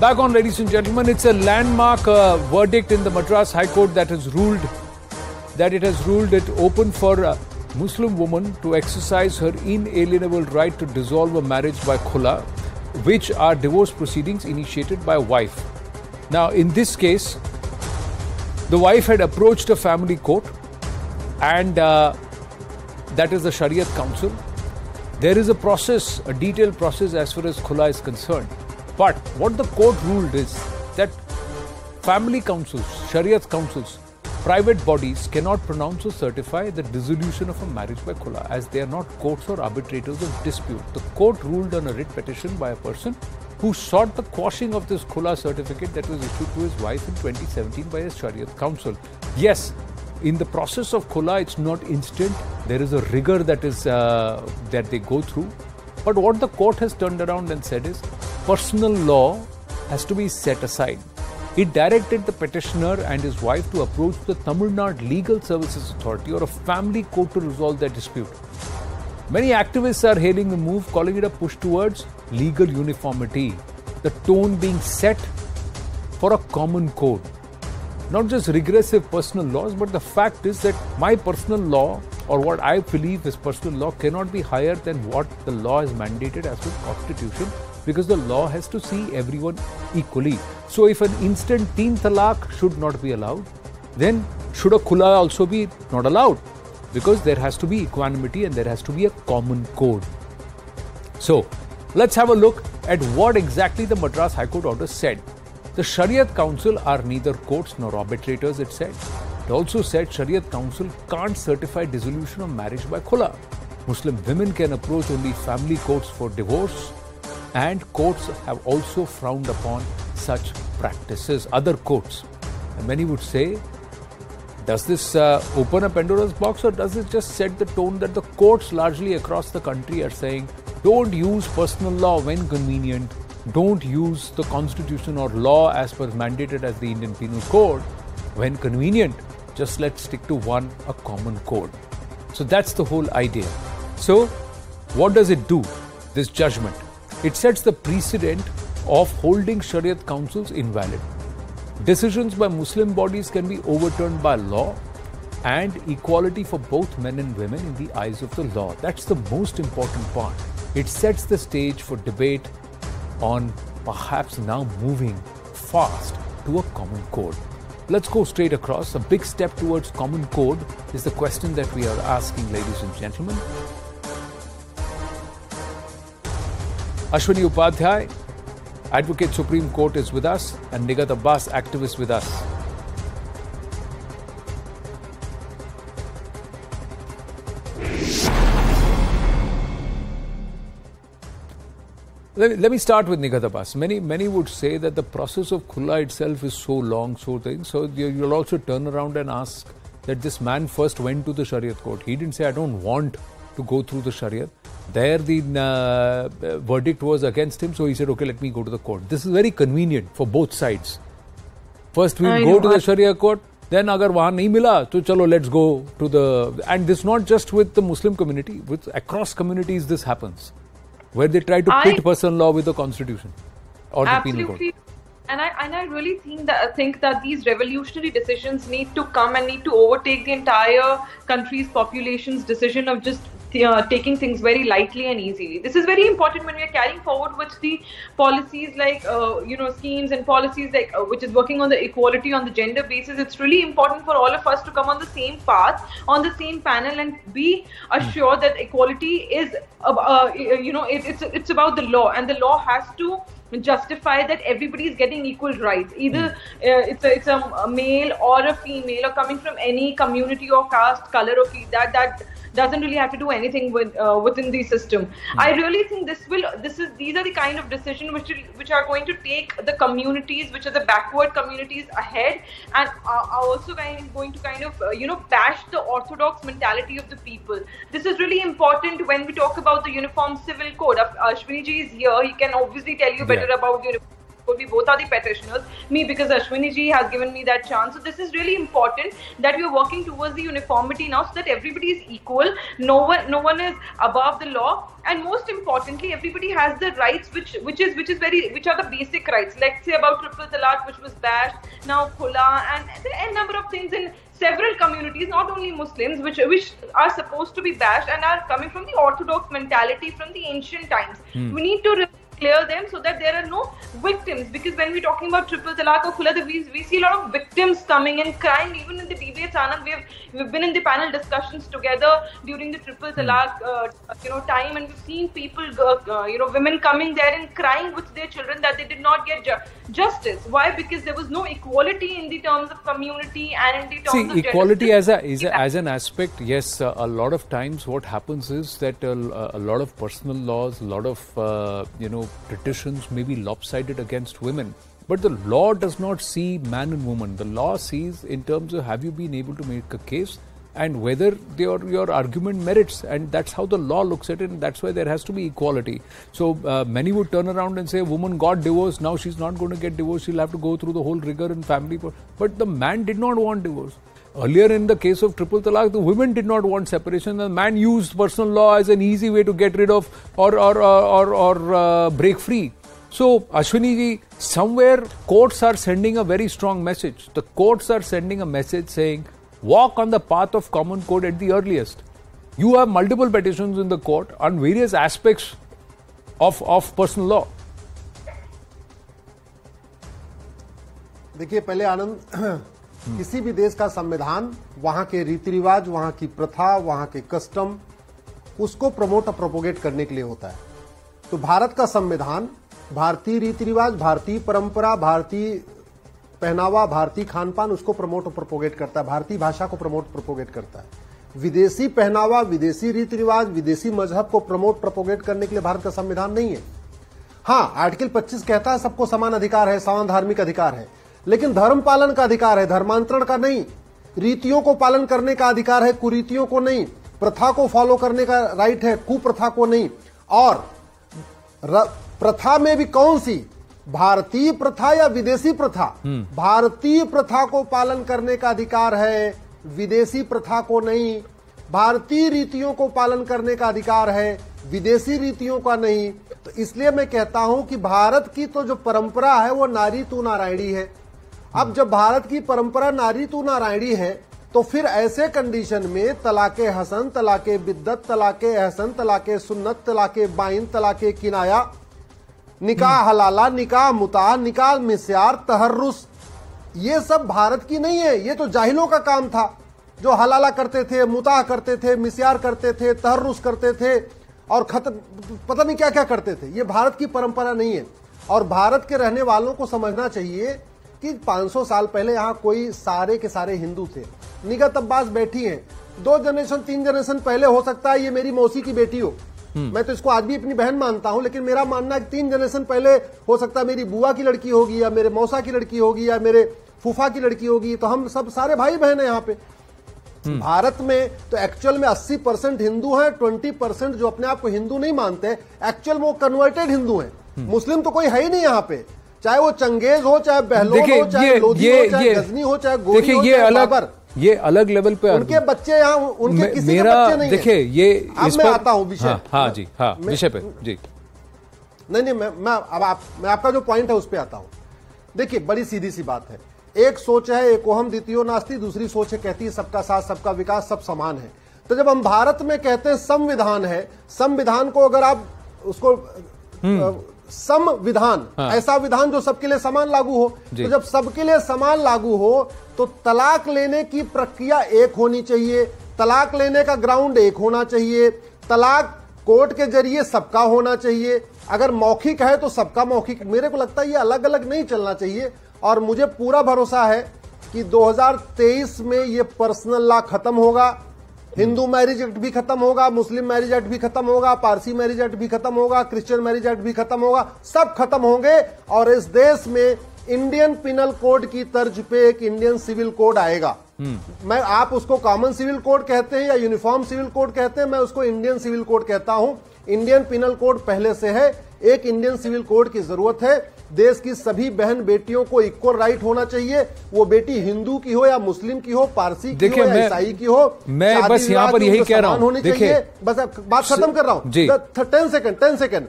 Back on, ladies and gentlemen, it's a landmark uh, verdict in the Madras High Court that has ruled that it has ruled it open for a Muslim woman to exercise her inalienable right to dissolve a marriage by khula, which are divorce proceedings initiated by wife. Now, in this case, the wife had approached a family court, and uh, that is the Shariat Council. There is a process, a detailed process as far as khula is concerned. But what the court ruled is that family councils, Shariat councils, private bodies cannot pronounce or certify the dissolution of a marriage by khula as they are not courts or arbitrators of dispute. The court ruled on a writ petition by a person who sought the quashing of this khula certificate that was issued to his wife in 2017 by a Shariat council. Yes, in the process of khula, it's not instant. There is a rigor that is uh, that they go through. But what the court has turned around and said is personal law has to be set aside. It directed the petitioner and his wife to approach the Tamil Nadu Legal Services Authority or a family court to resolve their dispute. Many activists are hailing the move, calling it a push towards legal uniformity, the tone being set for a common code. Not just regressive personal laws, but the fact is that my personal law or what I believe is personal law cannot be higher than what the law is mandated as per constitution because the law has to see everyone equally. So if an instant teen talaq should not be allowed, then should a khula also be not allowed? Because there has to be equanimity and there has to be a common code. So let's have a look at what exactly the Madras High Court order said. The Shariat Council are neither courts nor arbitrators, it said. It also said Shariat Council can't certify dissolution of marriage by khula. Muslim women can approach only family courts for divorce and courts have also frowned upon such practices, other courts. And many would say, does this uh, open a Pandora's box or does it just set the tone that the courts largely across the country are saying, don't use personal law when convenient, don't use the constitution or law as per mandated as the Indian Penal Code when convenient, just let's stick to one, a common code. So that's the whole idea. So, what does it do, this judgment? It sets the precedent of holding Shariat councils invalid. Decisions by Muslim bodies can be overturned by law and equality for both men and women in the eyes of the law. That's the most important part. It sets the stage for debate on perhaps now moving fast to a common code. Let's go straight across. A big step towards common code is the question that we are asking, ladies and gentlemen. Ashwini Upadhyay, Advocate Supreme Court, is with us, and Nigat Abbas, activist, with us. Let me, start with Nigat Abbas. Many, many would say that the process of Khula itself is so long, so thing. So you'll also turn around and ask that this man first went to the Shariat court. He didn't say, I don't want to go through the Shariat. There, the uh, verdict was against him, so he said, "Okay, let me go to the court." This is very convenient for both sides. First, we'll go know, to the Sharia court. Then, agar wahan nahi mila, to chalo, let's go to the. And this not just with the Muslim community, with across communities, this happens, where they try to I, pit personal law with the constitution or the penal code and I and I really think that think that these revolutionary decisions need to come and need to overtake the entire country's population's decision of just uh, taking things very lightly and easily. This is very important when we are carrying forward with the policies like uh, you know schemes and policies like uh, which is working on the equality on the gender basis. It's really important for all of us to come on the same path, on the same panel, and be assured that equality is uh, you know it, it's it's about the law, and the law has to justify that everybody is getting equal rights either uh, it's a, it's a male or a female or coming from any community or caste color or that that doesn't really have to do anything with uh, within the system. Mm. I really think this will this is these are the kind of decisions which will, which are going to take the communities which are the backward communities ahead and are, are also kind of going to kind of uh, you know bash the orthodox mentality of the people. This is really important when we talk about the uniform civil code. Ashwini ji is here; he can obviously tell you better yeah. about We both are the petitioners. Me because Ashwini ji has given me that chance. So this is really important that we are working towards the uniformity now, so that everybody is equal. No one, no one is above the law, and most importantly, everybody has the rights, which which is which is very which are the basic rights. Let's say about triple talaq, which was bashed, now khula, and there are a number of things in several communities, not only Muslims, which which are supposed to be bashed and are coming from the orthodox mentality from the ancient times. Hmm. We need to clear them so that there are no victims. Because when we're talking about triple talaq or khula, we, we see a lot of victims coming and crying. Even in the debates, Anand, we've we've been in the panel discussions together during the triple talaq, uh, you know, time, and we've seen people, uh, you know, women coming there and crying with their children that they did not get ju- justice. Why? Because there was no equality in the terms of community and in the terms See, of equality as a is a, as an aspect. Yes, uh, a lot of times what happens is that uh, a lot of personal laws, a lot of uh, you know traditions may be lopsided against women. But the law does not see man and woman. The law sees in terms of have you been able to make a case and whether your your argument merits, and that's how the law looks at it, and that's why there has to be equality. So uh, many would turn around and say, a woman got divorced, now she's not going to get divorced. She'll have to go through the whole rigor and family. But the man did not want divorce. Earlier in the case of triple talaq, the women did not want separation. The man used personal law as an easy way to get rid of or or or or, or uh, break free. So Ashwini ji, somewhere courts are sending a very strong message. The courts are sending a message saying, walk on the path of common code at the earliest. You have multiple petitions in the court on various aspects of of personal law. देखिए पहले आनंद किसी भी देश का संविधान, वहाँ के रीति रिवाज वहाँ की प्रथा, वहाँ के कस्टम, उसको प्रमोट और प्रोपोगेट करने के लिए होता है। तो भारत का संविधान, भारतीय रीति रिवाज भारतीय परंपरा, भारतीय पहनावा, भारतीय खान पान उसको प्रमोट और प्रोपोगेट करता है। भारतीय भाषा को प्रमोट, प्रोपोगेट करता है। विदेशी पहनावा, विदेशी रीति रिवाज विदेशी मज़हब को प्रमोट, प्रोपोगेट करने के लिए भारत का संविधान नहीं है। हाँ आर्टिकल 25 कहता है, सबको समान अधिकार है, समान धार्मिक अधिकार है। लेकिन धर्म पालन का अधिकार है धर्मांतरण का नहीं। रीतियों को पालन करने का अधिकार है कुरीतियों को नहीं। प्रथा को फॉलो करने का राइट है कुप्रथा को नहीं। और र- प्रथा में भी कौन सी? भारतीय प्रथा या विदेशी प्रथा? भारतीय प्रथा को पालन करने का अधिकार है विदेशी प्रथा को नहीं। भारतीय रीतियों को पालन करने का अधिकार है विदेशी रीतियों का नहीं। तो इसलिए मैं कहता हूँ कि भारत की तो जो परंपरा है वो नारी तू नारायणी है। अब जब भारत की परंपरा नारी तू नारायणी है तो फिर ऐसे कंडीशन में तलाके हसन तलाके बिद्दत तलाके एहसन तलाके सुन्नत तलाके बाइन तलाके किनाया निकाह हलाला निकाह मुता निकाह मिस्यार तहर्रुस ये सब भारत की नहीं है ये तो जाहिलों का काम था जो हलाला करते थे मुताह करते थे मिस्यार करते थे तहर्रुस करते थे और खत पता नहीं क्या क्या करते थे ये भारत की परंपरा नहीं है और भारत के रहने वालों को समझना चाहिए कि 500 साल पहले यहाँ कोई सारे के सारे हिंदू थे। निगत अब्बास बैठी हैं। दो जनरेशन तीन जनरेशन पहले हो सकता है ये मेरी मौसी की बेटी हो। मैं तो इसको आज भी अपनी बहन मानता हूँ लेकिन मेरा मानना है तीन जनरेशन पहले हो सकता है मेरी बुआ की लड़की होगी या मेरे मौसा की लड़की होगी या मेरे फूफा की लड़की होगी। तो हम सब सारे भाई बहन है यहाँ पे। भारत में तो एक्चुअल में 80 परसेंट हिंदू हैं 20 परसेंट जो अपने आप को हिंदू नहीं मानते एक्चुअल में वो कन्वर्टेड हिंदू हैं। मुस्लिम तो कोई है ही नहीं यहाँ पे। चाहे वो चंगेज हो चाहे देखिए हो चाहे लोधी ये हो चाहे गजनी हो चाहे गोरी हो ये चाहे अलग ये अलग लेवल पे उनके बच्चे यहाँ उनके मे- किसी मेरा के बच्चे नहीं देखिए हैं। ये अब इस मैं पर आता हूँ विषय हाँ, हाँ जी हाँ विषय पे जी। नहीं नहीं मैं मैं अब आप मैं आपका जो पॉइंट है उस पर आता हूँ। देखिए बड़ी सीधी सी बात है। एक सोच है एक ओहम द्वितीय नास्ती दूसरी सोच है कहती है सबका साथ सबका विकास सब समान है। तो जब हम भारत में कहते हैं संविधान है संविधान को अगर आप उसको अ, संविधान हाँ। ऐसा विधान जो सबके लिए समान लागू हो। तो जब सबके लिए समान लागू हो तो तलाक लेने की प्रक्रिया एक होनी चाहिए तलाक लेने का ग्राउंड एक होना चाहिए तलाक कोर्ट के ज़रिए सबका होना चाहिए। अगर मौखिक है तो सबका मौखिक। मेरे को लगता है ये अलग अलग नहीं चलना चाहिए। और मुझे पूरा भरोसा है कि 2023 में ये पर्सनल लॉ खत्म होगा। हिंदू मैरिज एक्ट भी खत्म होगा मुस्लिम मैरिज एक्ट भी खत्म होगा पारसी मैरिज एक्ट भी खत्म होगा क्रिश्चियन मैरिज एक्ट भी खत्म होगा सब खत्म होंगे। और इस देश में इंडियन पिनल कोड की तर्ज पे एक इंडियन सिविल कोड आएगा। मैं आप उसको कॉमन सिविल कोड कहते हैं या यूनिफॉर्म सिविल कोड कहते हैं मैं उसको इंडियन सिविल कोड कहता हूँ। इंडियन पिनल कोड पहले से है। एक इंडियन सिविल कोड की ज़रूरत है। देश की सभी बहन बेटियों को इक्वल राइट होना चाहिए। वो बेटी हिंदू की हो या मुस्लिम की हो पारसी की हो या ईसाई की हो मैं बस यहाँ पर यही कह रहा हूँ। बस बात खत्म कर रहा हूँ। टेन सेकंड टेन सेकंड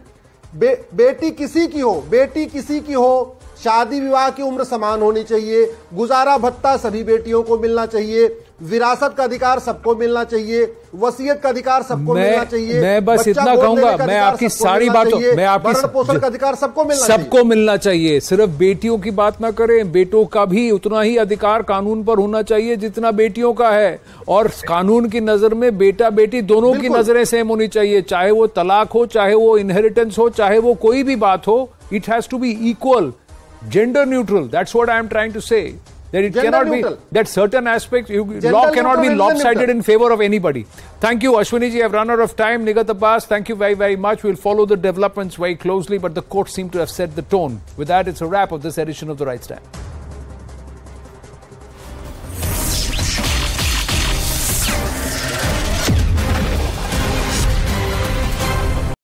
बे, बेटी किसी की हो बेटी किसी की हो शादी विवाह की उम्र समान होनी चाहिए। गुजारा भत्ता सभी बेटियों को मिलना चाहिए। विरासत का अधिकार सबको मिलना चाहिए वसीयत का अधिकार सबको मिलना चाहिए मैं बस इतना कहूँगा मैं आपकी सारी बातों मैं आपकी पोषण का अधिकार सबको मिलना सबको मिलना चाहिए सिर्फ़ बेटियों की बात ना करें बेटों का भी उतना ही अधिकार कानून पर होना चाहिए जितना बेटियों का है। और कानून की नज़र में बेटा बेटी दोनों की नज़रें सेम होनी चाहिए चाहे वो तलाक हो चाहे वो इनहेरिटेंस हो चाहे वो कोई भी बात हो it has to be equal gender neutral that's what I am trying to say. That it gender cannot neutral. be that certain aspects you, law cannot be lopsided in favor of anybody. Thank you, Ashwini ji. I've run out of time. Nigat Abbas, thank you very very much. We'll follow the developments very closely, but the court seemed to have set the tone. With that, it's a wrap of this edition of the Right Stand.